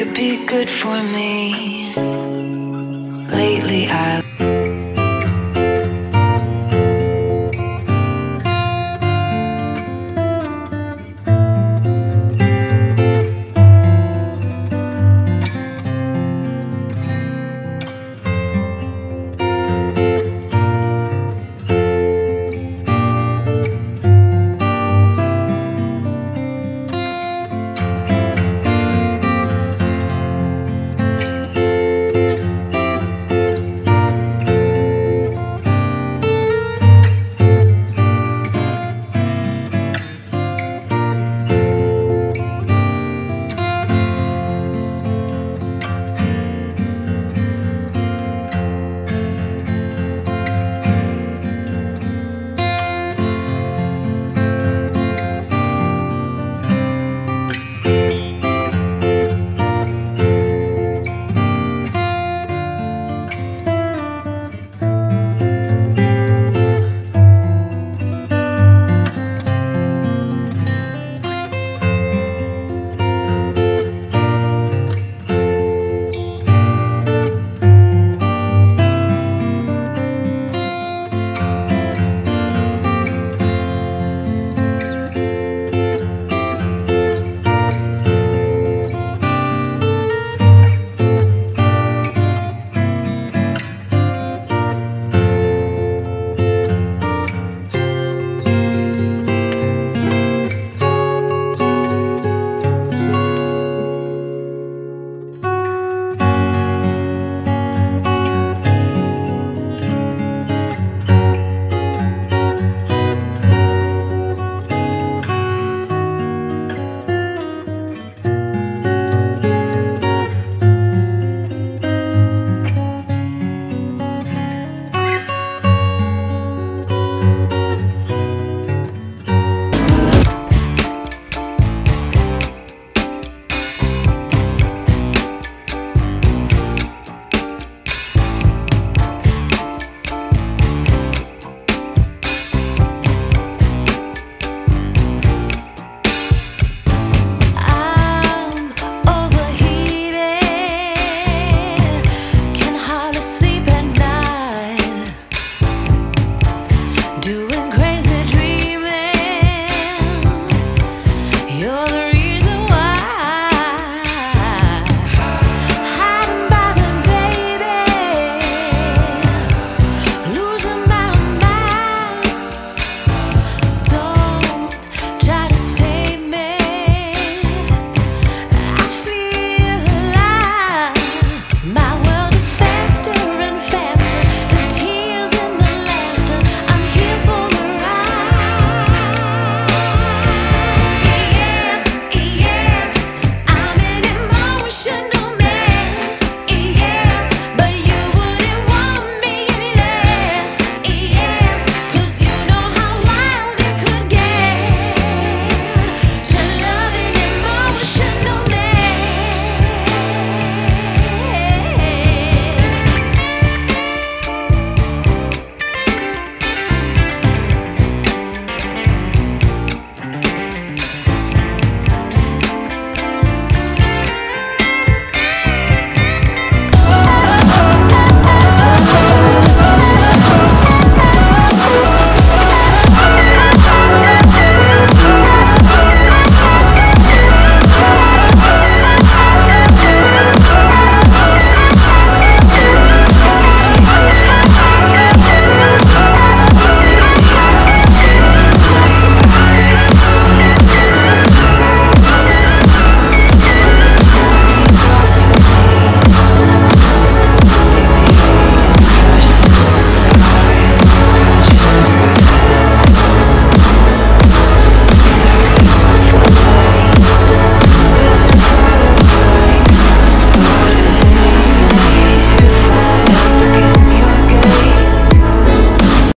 could be good for me. Lately, I